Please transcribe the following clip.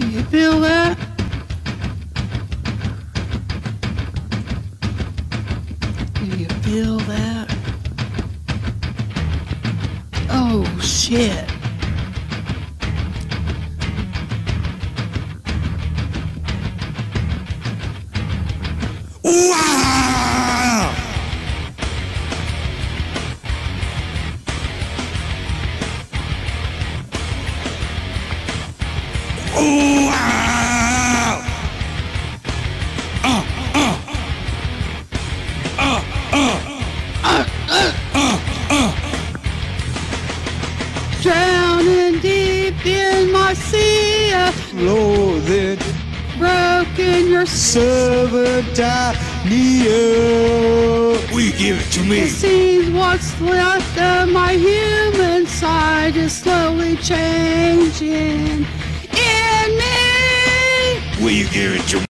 Do you feel that? Do you feel that? Oh shit. Wow! Wow! Drowning deep in my sea of Loaded broken your server Neo. Will you give it to me? It me? seems what's left of my human side is slowly changing Will you give it to?